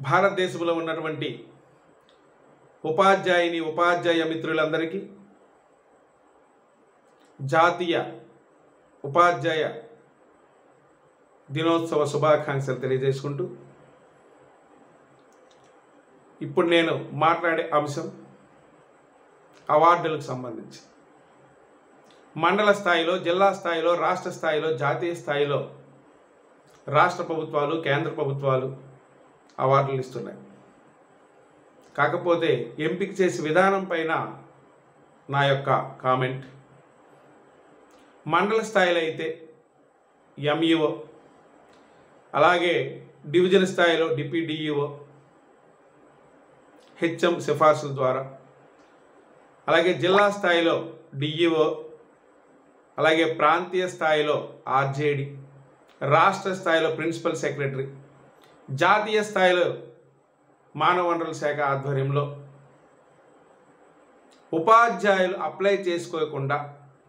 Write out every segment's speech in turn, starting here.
భారతదేశంలో ఉన్నటువంటి ఉపాధ్యాయుని ఉపాధ్యాయ మిత్రులందరికీ జాతీయ ఉపాధ్యాయ దినోత్సవ శుభాకాంక్షలు తెలియజేసుకుంటూ ఇప్పుడు నేను మాట్లాడే అంశం అవార్డులకు సంబంధించి. మండల స్థాయిలో జిల్లా స్థాయిలో రాష్ట్ర స్థాయిలో జాతీయ స్థాయిలో రాష్ట్ర ప్రభుత్వాలు కేంద్ర ప్రభుత్వాలు అవార్డులు ఇస్తున్నాయి. కాకపోతే ఎంపిక చేసే విధానం పైన నా యొక్క కామెంట్. మండల స్థాయిలో అయితే ఎంఈఓ అలాగే డివిజన్ స్థాయిలో డిపిడిఈఓ హెచ్ఎం సిఫార్సుల ద్వారా అలాగే జిల్లా స్థాయిలో డిఈఓ అలాగే ప్రాంతీయ స్థాయిలో ఆర్జేడి రాష్ట్ర స్థాయిలో ప్రిన్సిపల్ సెక్రటరీ జాతీయ స్థాయిలో మానవ వనరుల శాఖ ఆధ్వర్యంలో ఉపాధ్యాయులు అప్లై చేసుకోకుండా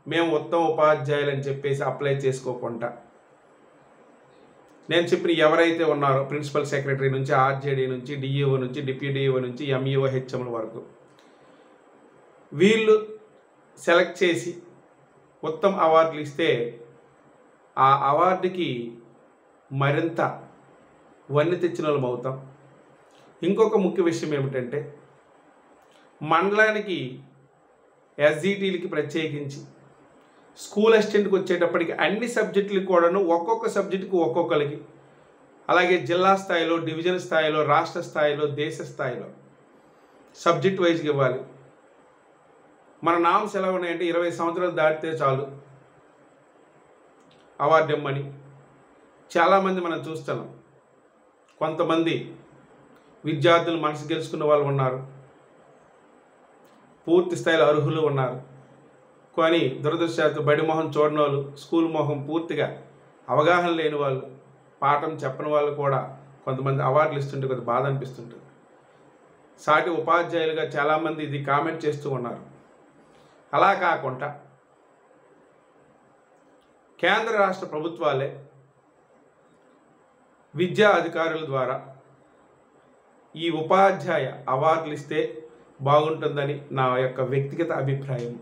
మేము ఉత్తమ ఉపాధ్యాయులు అని చెప్పేసి అప్లై చేసుకోకుండా. నేను చెప్పిన ఎవరైతే ఉన్నారో ప్రిన్సిపల్ సెక్రటరీ నుంచి ఆర్జేడీ నుంచి డిఈఓ నుంచి డిప్యూటీఓ నుంచి ఎంఈఓ హెచ్ఎంల వరకు వీళ్ళు సెలెక్ట్ చేసి ఉత్తమ అవార్డులు ఇస్తే ఆ అవార్డుకి మరింత ఇవన్నీ తెచ్చిన వాళ్ళం అవుతాం. ఇంకొక ముఖ్య విషయం ఏమిటంటే మండలానికి ఎస్జిటీలకి ప్రత్యేకించి స్కూల్ అసిస్టెంట్కి వచ్చేటప్పటికి అన్ని సబ్జెక్టులకు కూడాను ఒక్కొక్క సబ్జెక్టుకు ఒక్కొక్కరికి అలాగే జిల్లా స్థాయిలో డివిజన్ స్థాయిలో రాష్ట్ర స్థాయిలో దేశ స్థాయిలో సబ్జెక్ట్ వైజ్గా ఇవ్వాలి. మన నామ్స్ ఎలా ఉన్నాయంటే ఇరవై సంవత్సరాలు దాటితే చాలు. అవార్డు ఇమ్మని. చాలామంది మనం చూస్తున్నాం. కొంతమంది విద్యార్థులు మనసు గెలుచుకున్న వాళ్ళు ఉన్నారు. పూర్తి స్థాయిలో అర్హులు ఉన్నారు. కానీ దురదృష్టశాత్తు బడి మొహం చూడని వాళ్ళు స్కూల్ మొహం పూర్తిగా అవగాహన లేని వాళ్ళు పాఠం చెప్పని వాళ్ళు కూడా కొంతమంది అవార్డులు ఇస్తుంటే కొంత బాధ అనిపిస్తుంటుంది. సాటి ఉపాధ్యాయులుగా చాలామంది ఇది కామెంట్ చేస్తూ ఉన్నారు. అలా కాకుండా కేంద్ర రాష్ట్ర ప్రభుత్వాలే విద్యా అధికారుల ద్వారా ఈ ఉపాధ్యాయ అవార్డులు ఇస్తే బాగుంటుందని నా యొక్క వ్యక్తిగత అభిప్రాయం.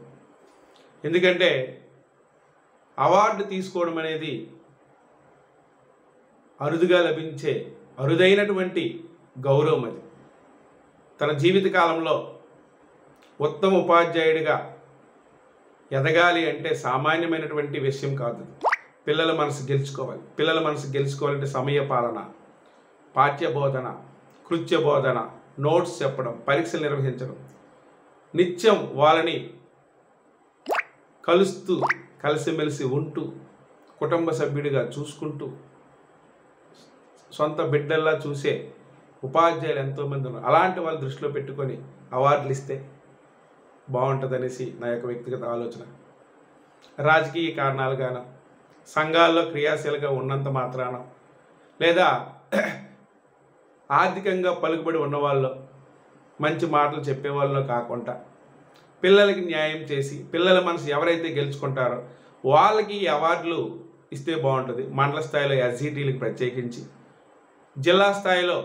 ఎందుకంటే అవార్డు తీసుకోవడం అనేది అరుదుగా లభించే అరుదైనటువంటి గౌరవం అది. తన జీవితకాలంలో ఉత్తమ ఉపాధ్యాయుడిగా ఎదగాలి అంటే సామాన్యమైనటువంటి విషయం కాదు. పిల్లల మనసు గెలుచుకోవాలి. పిల్లల మనసు గెలుచుకోవాలంటే సమయ పాలన పాఠ్య బోధన కృత్య బోధన నోట్స్ చెప్పడం పరీక్షలు నిర్వహించడం. నిత్యం వాళ్ళని కలుస్తూ కలిసిమెలిసి ఉంటూ కుటుంబ సభ్యుడిగా చూసుకుంటూ సొంత బిడ్డల్లా చూసే ఉపాధ్యాయులు ఎంతోమంది ఉన్నారు. అలాంటి వాళ్ళు దృష్టిలో పెట్టుకొని అవార్డులు ఇస్తే బాగుంటుందనేసి నా యొక్క వ్యక్తిగత ఆలోచన. రాజకీయ కారణాలుగాను సంఘాల్లో క్రియాశీలగా ఉన్నంత మాత్రాన లేదా ఆర్థికంగా పలుకుబడి ఉన్నవాళ్ళు మంచి మాటలు చెప్పేవాళ్ళు కాకుండా పిల్లలకి న్యాయం చేసి పిల్లల మనసు ఎవరైతే గెలుచుకుంటారో వాళ్ళకి అవార్డులు ఇస్తే బాగుంటుంది. మండల స్థాయిలో ఎస్జిటీలకు ప్రత్యేకించి. జిల్లా స్థాయిలో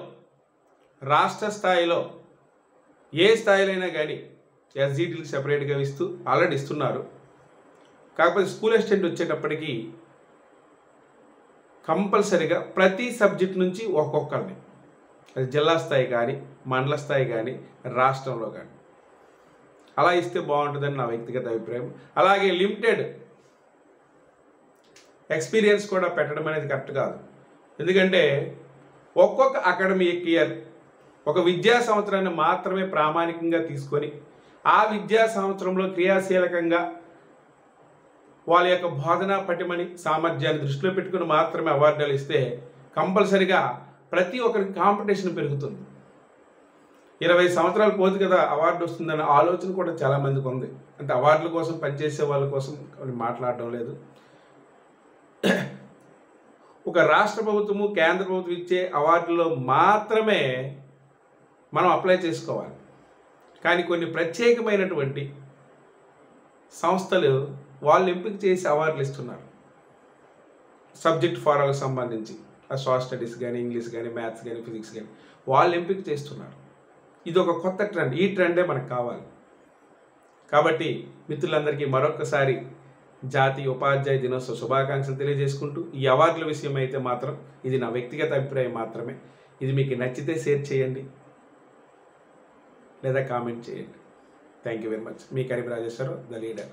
రాష్ట్ర స్థాయిలో ఏ స్థాయిలో అయినా కానీ ఎస్జిటీలకు సెపరేట్గా ఇస్తూ ఆల్రెడీ ఇస్తున్నారు. కాకపోతే స్కూల్ అసిస్టెంట్ వచ్చేటప్పటికీ కంపల్సరిగా ప్రతి సబ్జెక్ట్ నుంచి ఒక్కొక్కరిని. అది జిల్లా స్థాయి కానీ మండల స్థాయి కానీ రాష్ట్రంలో కానీ. అలా ఇస్తే బాగుంటుందని నా వ్యక్తిగత అభిప్రాయం. అలాగే లిమిటెడ్ ఎక్స్పీరియన్స్ కూడా పెట్టడం అనేది కరెక్ట్ కాదు. ఎందుకంటే ఒక్కొక్క అకాడమిక్ ఇయర్ ఒక విద్యా సంవత్సరాన్ని మాత్రమే ప్రామాణికంగా తీసుకొని ఆ విద్యా సంవత్సరంలో క్రియాశీలకంగా వాళ్ళ యొక్క బోధనా పటిమని సామర్థ్యాన్ని దృష్టిలో పెట్టుకుని మాత్రమే అవార్డులు ఇస్తే కంపల్సరిగా ప్రతి ఒక్కరికి కాంపిటీషన్ పెరుగుతుంది. ఇరవై సంవత్సరాలు పోదు కదా అవార్డు వస్తుందన్న ఆలోచన కూడా చాలా మందికి ఉంది. అంటే అవార్డుల కోసం పనిచేసే వాళ్ళ కోసం మాట్లాడడం లేదు. ఒక రాష్ట్ర ప్రభుత్వము కేంద్ర ప్రభుత్వం ఇచ్చే అవార్డులో మాత్రమే మనం అప్లై చేసుకోవాలి. కానీ కొన్ని ప్రత్యేకమైనటువంటి సంస్థలు వాళ్ళు ఎంపిక చేసి అవార్డులు ఇస్తున్నారు. సబ్జెక్ట్ ఫారాలకు సంబంధించి. ఆ సోషల్ స్టడీస్ కానీ ఇంగ్లీష్ కానీ మ్యాథ్స్ కానీ ఫిజిక్స్ కానీ వాళ్ళు ఎంపిక చేస్తున్నారు. ఇది ఒక కొత్త ట్రెండ్ ఈ ట్రెండే మనకు కావాలి. కాబట్టి మిత్రులందరికీ మరొకసారి జాతీయ ఉపాధ్యాయ దినోత్సవ శుభాకాంక్షలు తెలియజేసుకుంటూ ఈ అవార్డుల విషయం అయితే మాత్రం ఇది నా వ్యక్తిగత అభిప్రాయం మాత్రమే. ఇది మీకు నచ్చితే షేర్ చేయండి. లేదా కామెంట్ చేయండి. థ్యాంక్ యూ వెరీ మచ్ మీ కరీం రాజేశ్వరరావు ద లీడర్.